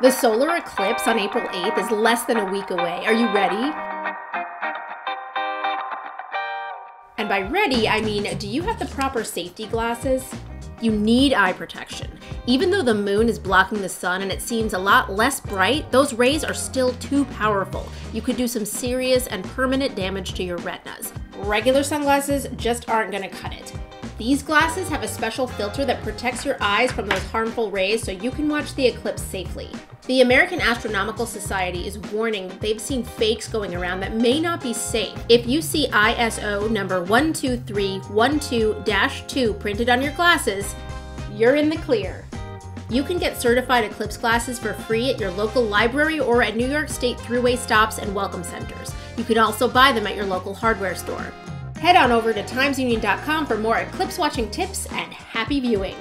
The solar eclipse on April 8th is less than a week away. Are you ready? And by ready, I mean, do you have the proper safety glasses? You need eye protection. Even though the moon is blocking the sun and it seems a lot less bright, those rays are still too powerful. You could do some serious and permanent damage to your retinas. Regular sunglasses just aren't gonna cut it. These glasses have a special filter that protects your eyes from those harmful rays so you can watch the eclipse safely. The American Astronomical Society is warning they've seen fakes going around that may not be safe. If you see ISO number 12312 2 printed on your glasses, you're in the clear. You can get certified eclipse glasses for free at your local library or at New York State Thruway stops and welcome centers. You can also buy them at your local hardware store. Head on over to timesunion.com for more eclipse watching tips and happy viewing.